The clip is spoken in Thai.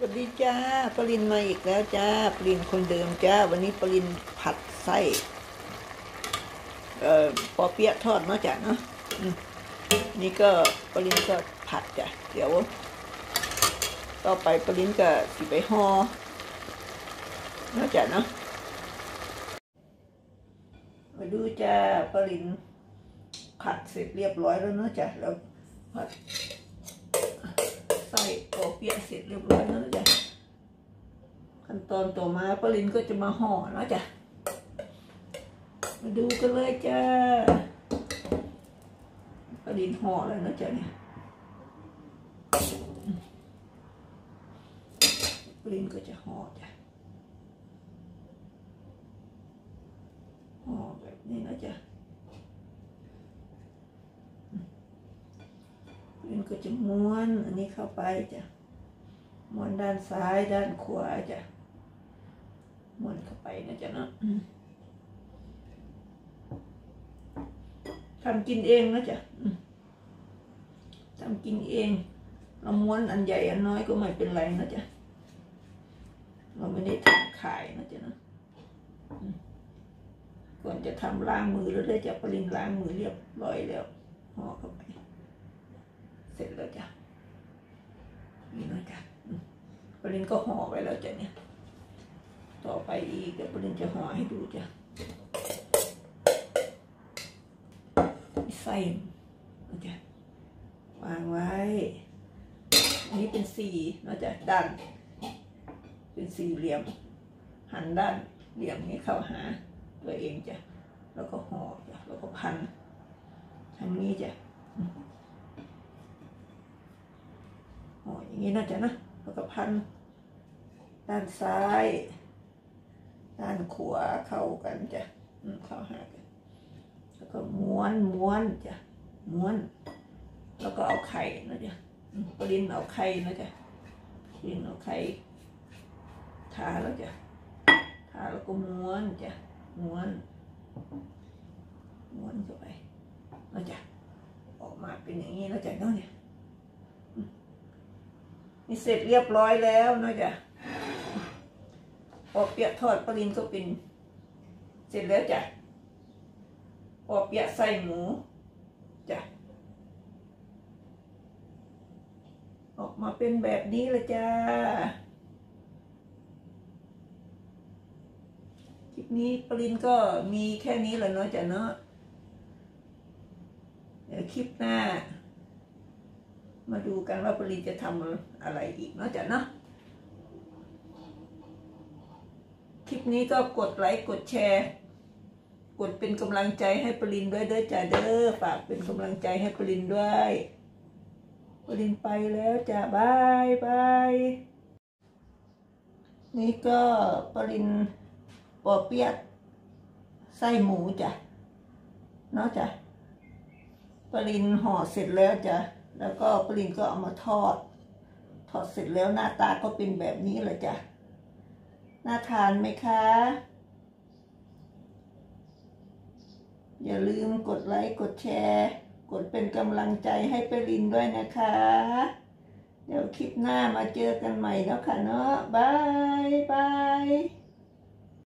สวัสดีจ้าปรินมาอีกแล้วจ้าปรินคนเดิมจ้า วันนี้ปรินผัดไส้ เอ่อปอเปี๊ยะทอดเนาะจ้ะเนาะนี่ก็ปรินก็ผัดจ้ะ เดี๋ยว ต่อไปปรินก็สิไปห่อเนาะจ้ะเนาะมาดูจ้าปรินผัดเสร็จเรียบร้อยแล้วเนาะจ้ะแล้วผัดใส่ เปียเสร็จเรียบร้อยแล้วนะจ๊ะขั้นตอนต่อมาปรินก็จะมาห่อแล้วจ้ะมาดูกันเลยจ้าปรินห่อแล้วนะจ๊ะเนี่ยปรินก็จะห่อจ้ะห่อแบบนี้นะจ๊ะมันก็จะม้วนอันนี้เข้าไปจ้ะ ม้วนด้านซ้ายด้านขวาจ้ะม้วนเข้าไปนะจ๊ะเนาะทำกินเองนะจ๊ะทำกินเองเราม้วนอันใหญ่อันน้อยก็ไม่เป็นไรนะจ๊ะเราไม่ได้ทำขายนะจ๊ะเนาะก่อนจะทำล้างมือแล้วได้จะปรินล้างมือเรียบร้อยแล้วห่อเข้าไป เสร็จแล้วจ้ะนี่นะจ๊ะ ปรินก็ห่อไว้แล้วจ้ะเนี่ย ต่อไปอีกเดี๋ยวปรินจะห่อให้ดูจ้ะใส่จ๊ะวางไว้ อันนี้เป็นสี่เนะจ๊ะด้าน เป็นสี่เหลี่ยม หันด้านเหลี่ยมนี้เข้าหาตัวเองจ้ะ แล้วก็ห่อจ้ะ แล้วก็พันทางนี้จ้ะห่ออย่างนี้นะจ๊ะนะ แล้วก็พัน ด้านซ้าย ด้านขวาเข้ากันจ้ะอืมเข้าหากัน แล้วก็ม้วนม้วนจ้ะม้วน แล้วก็เอาไข่นะจ๊ะปรินเอาไข่นะจ๊ะปรินเอาไข่ทาแล้วจ้ะทาแล้วก็ม้วนจ้ะม้วนม้วนเข้าไปนะจ๊ะออกมาเป็นอย่างนี้นะจ๊ะเนาะเนี่ย นี่เสร็จเรียบร้อยแล้วนะจ๊ะปอเปียะทอดปลาลินก็เป็น เสร็จแล้วจ้ะปอเปียะใส่หมูจ้ะออกมาเป็นแบบนี้ลยจ้าคลิปนี้ปรินก็มีแค่นี้แหละเนาะจ้ะเนาะเดี๋ยวคลิปหน้า มาดูกันว่าปรินจะทำอะไรอีกเนาะจ๊ะเนาะคลิปนี้ก็กดไลค์กดแชร์ กดเป็นกำลังใจให้ปรินด้วยเด้อจ้าเด้อฝากเป็นกำลังใจให้ปรินด้วยปรินไปแล้วจ้าบายบายนี่ก็ปรินปอเปี๊ยะไส้หมูจ้ะเนาะจ้ะปรินห่อเสร็จแล้วจ้ะ แล้วก็ปรินก็เอามาทอด ทอดเสร็จแล้วหน้าตาก็เป็นแบบนี้เลยจ้ะ น่าทานไหมคะ อย่าลืมกดไลค์ กดแชร์ กดเป็นกำลังใจให้ปรินด้วยนะคะ เดี๋ยวคลิปหน้ามาเจอกันใหม่แล้วค่ะเนาะบายบาย